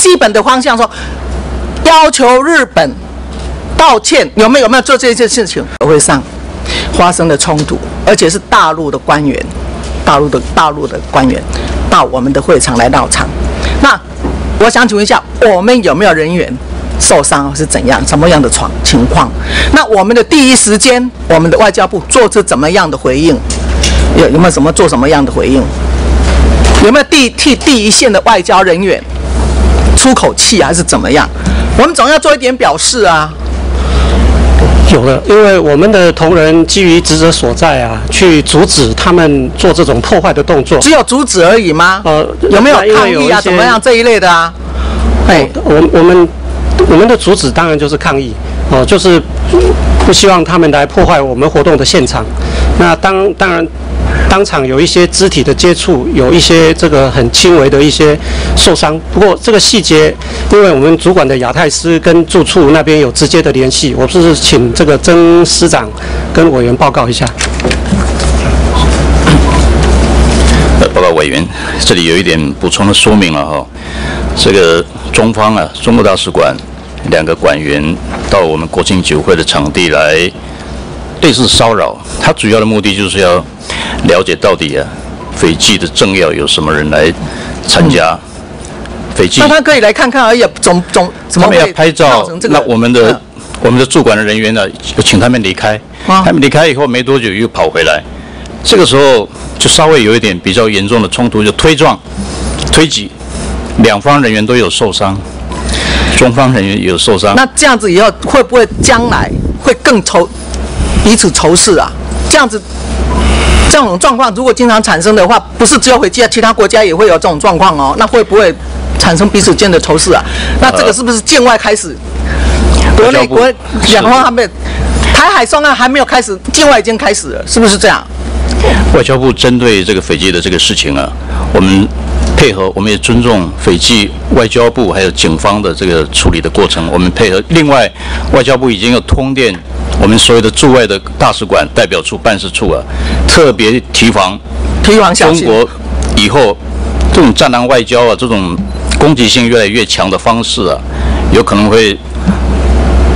基本的方向说，要求日本道歉，有没有没有做这件事情？会上发生了冲突，而且是大陆的官员，大陆的大陆的官员到我们的会场来闹场。那我想请问一下，我们有没有人员受伤是怎样，什么样的状情况？那我们的第一时间，我们的外交部做出怎么样的回应？有有没有什么做什么样的回应？有没有第替第一线的外交人员出口气还是怎么样？我们总要做一点表示啊。有的，因为我们的同仁基于职责所在啊，去阻止他们做这种破坏的动作。只有阻止而已吗？呃，有没有抗议啊？怎么样这一类的啊？哎，我我们我们的主旨当然就是抗议哦，就是不希望他们来破坏我们活动的现场。那当当然。当场有一些肢体的接触，有一些这个很轻微的一些受伤。不过这个细节，因为我们主管的亚太司跟住处那边有直接的联系，我是请这个曾司长跟委员报告一下。报告委员，这里有一点补充的说明了哈。这个中方啊，中国大使馆两个馆员到我们国庆酒会的场地来对峙骚扰，他主要的目的就是要。了解到底啊，斐济的政要有什么人来参加？斐济那他可以来看看而已，总总怎么会要拍照？那我们的我们的驻馆的人员呢，就请他们离开。他们离开以后没多久又跑回来，这个时候就稍微有一点比较严重的冲突，就推撞、推挤，两方人员都有受伤，中方人员有受伤。那这样子以后会不会将来会更仇彼此仇视啊？这样子。这种状况如果经常产生的话，不是只有斐济啊，其他国家也会有这种状况哦。那会不会产生彼此间的仇视啊？那这个是不是境外开始？国内国两方还没台海双岸还没有开始，境外已经开始了，是不是这样？外交部针对这个斐济的这个事情啊，我们配合，我们也尊重斐济外交部还有警方的这个处理的过程，我们配合。另外，外交部已经有通电。我们所有的驻外的大使馆、代表处、办事处啊，特别提防，提防中国以后这种战狼外交啊，这种攻击性越来越强的方式啊，有可能会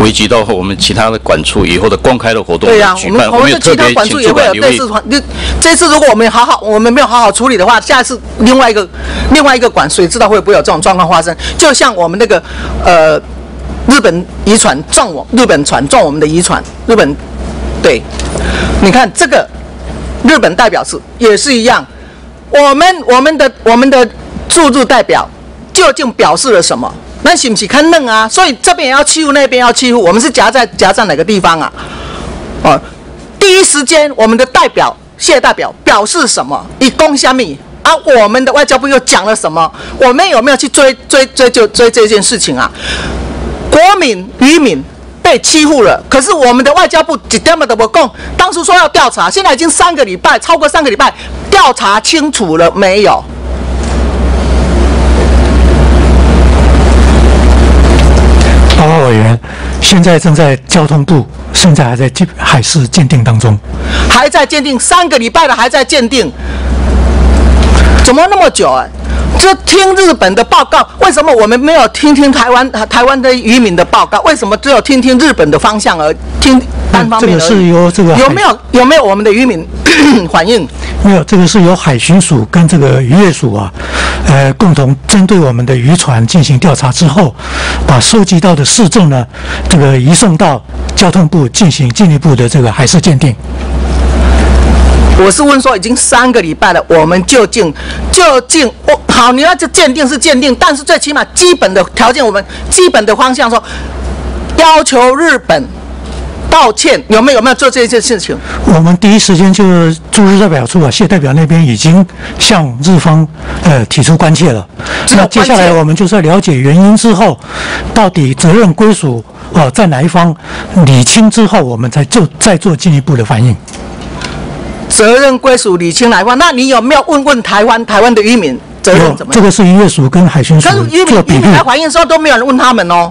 危及到我们其他的馆处以后的公开的活动对呀，我们我们的其他馆处也会有类似传。就这次如果我们好好，我们没有好好处理的话，下次另外一个另外一个馆，谁知道会不会有这种状况发生？就像我们那个呃。日本渔船撞我，日本船撞我们的渔船。日本，对，你看这个日本代表是也是一样。我们我们的我们的驻日代表究竟表示了什么？那是不是看嫩啊？所以这边也要欺负，那边要欺负，我们是夹在夹在哪个地方啊？哦，第一时间我们的代表谢代表表示什么？以公虾米啊？我们的外交部又讲了什么？我们有没有去追追追究追这件事情啊？国民渔民被欺负了，可是我们的外交部一点么都不供？当时说要调查，现在已经三个礼拜，超过三个礼拜，调查清楚了没有？报告委员，现在正在交通部，现在还在海事鉴定当中，还在鉴定，三个礼拜了还在鉴定，怎么那么久啊？就听日本的报告，为什么我们没有听听台湾台湾的渔民的报告？为什么只有听听日本的方向而听单方面这个是由这个有没有有没有我们的渔民 反映？没有，这个是由海巡署跟这个渔业署啊，呃，共同针对我们的渔船进行调查之后，把收集到的市政呢，这个移送到交通部进行进一步的这个海事鉴定。我是问说，已经三个礼拜了，我们究竟究竟我好，你要这鉴定是鉴定，但是最起码基本的条件，我们基本的方向说，要求日本道歉，有没有有没有做这件事情？我们第一时间就驻日代表处啊，谢代表那边已经向日方呃提出关切了。那接下来我们就是要了解原因之后，到底责任归属哦在哪一方，理清之后，我们才做再做进一步的反应。责任归属理清来话，那你有没有问问台湾台湾的渔民责任怎么？这个是渔业署跟海巡署做比例。来反映的时候都没有人问他们哦。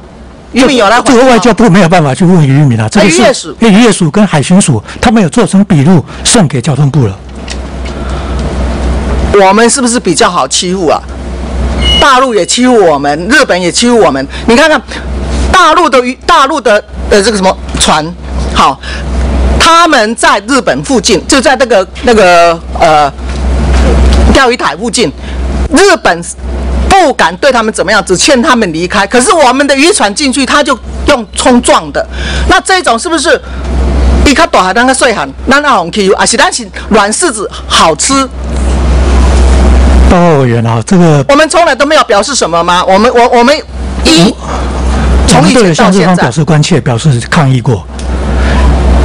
渔民有来。这个外交部没有办法去问渔民啊。这个是渔业署跟海巡署，他们有做成笔录送给交通部了。我们是不是比较好欺负啊？大陆也欺负我们，日本也欺负我们。你看看大陆的渔，大陆的呃这个什么船，好，他们在日本附近，就在那个那个呃钓鱼台附近，日本不敢对他们怎么样，只劝他们离开。可是我们的渔船进去，他就用冲撞的。那这种是不是？一卡大海当个细汉，那那红气啊是咱是软柿子好吃。报告委员啊，这个我们从来都没有表示什么吗？我们我我们一从以前到现在表示关切，表示抗议过。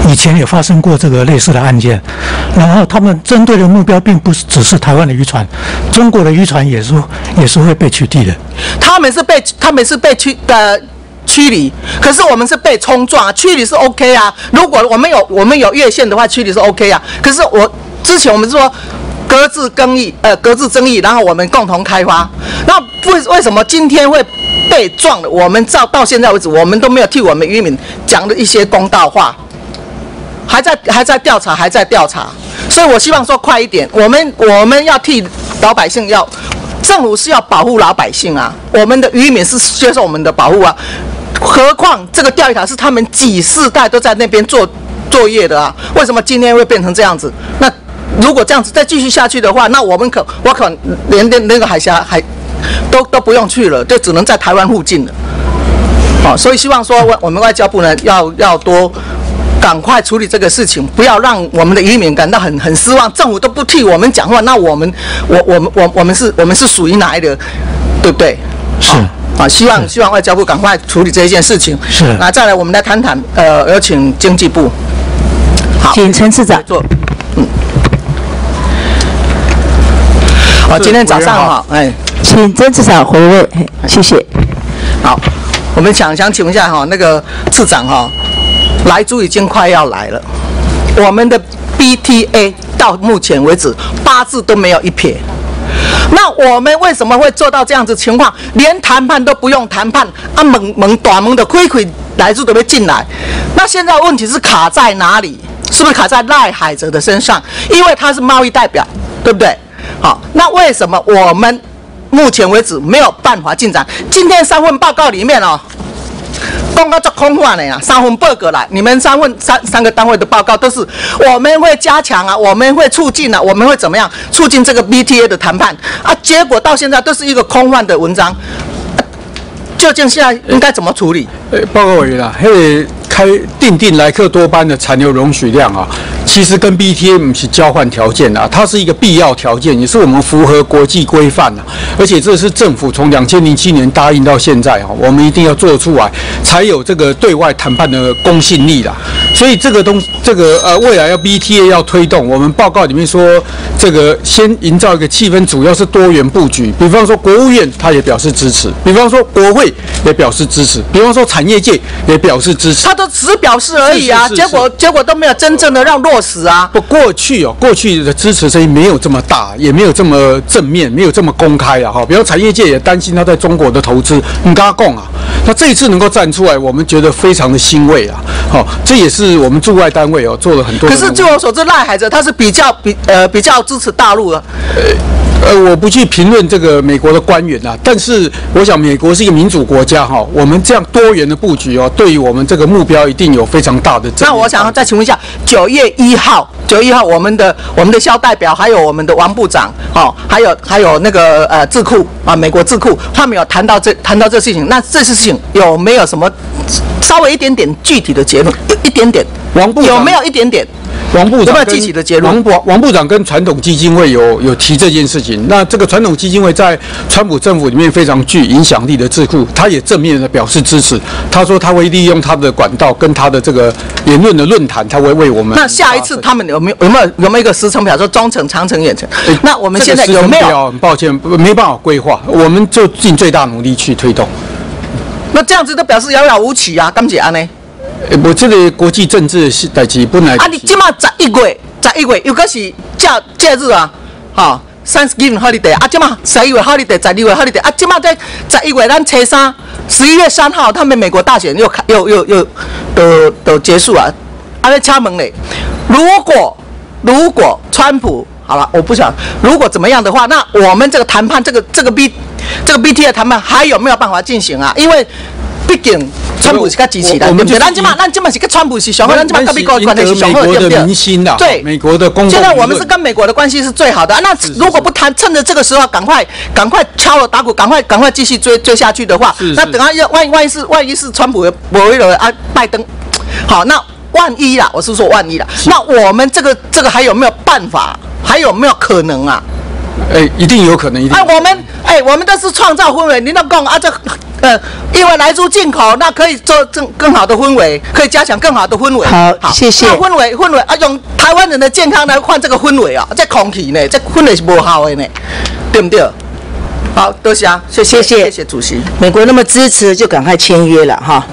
以前也发生过这个类似的案件，然后他们针对的目标并不只是台湾的渔船，中国的渔船也是也是会被取缔的。他们是被他们是被驱的驱离，可是我们是被冲撞啊，驱离是 OK 啊。如果我们有我们有越线的话，驱离是 OK 啊。可是我之前我们是说搁置争议，呃，搁置争议，然后我们共同开发。那为为什么今天会被撞了？我们到到现在为止，我们都没有替我们渔民讲的一些公道话。还在还在调查，还在调查，所以我希望说快一点。我们我们要替老百姓，要政府是要保护老百姓啊。我们的渔民是接受我们的保护啊。何况这个钓鱼台是他们几世代都在那边做作业的啊。为什么今天会变成这样子？那如果这样子再继续下去的话，那我们可我可连那那个海峡还都都不用去了，就只能在台湾附近了。好，所以希望说外我们外交部呢要要多。赶快处理这个事情，不要让我们的移民感到很很失望。政府都不替我们讲话，那我们，我我们我我们是我们是属于哪一个，对不对？是啊，希望希望外交部赶快处理这一件事情。是。那再来，我们来谈谈，呃，有请经济部。好，请陈市长坐。嗯。好，今天早上哈，哎，请曾市长回位，谢谢。好，我们想想请问一下哈，那个市长哈。来猪已经快要来了，我们的 BTA 到目前为止八字都没有一撇，那我们为什么会做到这样子情况？连谈判都不用谈判，啊猛猛短猛的亏亏来猪都会进来，那现在问题是卡在哪里？是不是卡在赖海哲的身上？因为他是贸易代表，对不对？好，那为什么我们目前为止没有办法进展？今天三份报告里面哦。公告做空话的呀，三份报告来，你们三份三三个单位的报告都是我们会加强啊，我们会促进啊，我们会怎么样促进这个 BTA 的谈判啊？结果到现在都是一个空幻的文章，究竟现在应该怎么处理？报告委员啊，嘿。开定定莱克多班的残留容许量啊，其实跟 BTM 是交换条件啊，它是一个必要条件，也是我们符合国际规范的，而且这是政府从两千零七年答应到现在啊，我们一定要做出来，才有这个对外谈判的公信力啦。所以这个东，这个呃，未来要 BTA 要推动，我们报告里面说，这个先营造一个气氛，主要是多元布局。比方说国务院他也表示支持，比方说国会也表示支持，比方说产业界也表示支持。他都。只表示而已啊，结果结果都没有真正的让落实啊。不，过去哦，过去的支持声音没有这么大，也没有这么正面，没有这么公开啊。哈，比方产业界也担心他在中国的投资，你跟他讲啊。那这一次能够站出来，我们觉得非常的欣慰啊。好，这也是我们驻外单位哦做了很多。可是据我所知，赖海哲他是比较比呃比较支持大陆的。呃，我不去评论这个美国的官员啊，但是我想美国是一个民主国家哈，我们这样多元的布局哦，对于我们这个目标一定有非常大的。那我想再请问一下，九月一号，九月一号我们的我们的肖代表，还有我们的王部长，哦，还有还有那个呃智库啊，美国智库，他们有谈到这谈到这事情，那这事情有没有什么稍微一点点具体的结论？一点点，王部有没有一点点？王部长有没有具体的结论王部王部长跟传统基金会有有提这件事情。那这个传统基金会在川普政府里面非常具影响力的智库，他也正面的表示支持。他说他会利用他的管道跟他的这个言论的论坛，他会为我们。那下一次他们有没有有没有有没有一个时程表？说中程、长程、远程？那我们现在有没有？很抱歉，没办法规划，我们就尽最大努力去推动。那这样子都表示遥遥无期啊，干姐安呢？我这个国际政治是代志本来。啊，你即马十一月，十一月又个是假假日啊，哈，Thanksgiving holiday 啊，即马十一月 holiday，十二月 holiday 啊，即马在十一月咱初三，十一月三号，他们美国大选又开又又又都都结束啊，啊，在敲门嘞。如果如果川普好了，我不想，如果怎么样的话，那我们这个谈判，这个这个 B 这个 BT 的谈判还有没有办法进行啊？因为毕竟川普是个机器的，对不对？咱今嘛，咱今嘛是跟川普是相好，咱今嘛跟美国关系是相好，对不对？对，美国的公现在我们是跟美国的关系是最好的。那如果不谈，趁着这个时候赶快赶快敲锣打鼓，赶快赶快继续追追下去的话，那等下要万一万一是万一是川普我为了啊拜登，好，那万一啦，我是说万一啦，那我们这个这个还有没有办法？还有没有可能啊？哎，一定有可能，一定。哎，我们哎，我们都是创造氛围。您那讲啊，这呃，因为来自进口，那可以做更更好的氛围，可以加强更好的氛围。好，谢谢。氛围氛围啊，用台湾人的健康来换这个氛围啊，这空气呢，这氛围是不好的呢，对不对？好，多谢啊，谢谢谢谢主席。美国那么支持，就赶快签约了哈。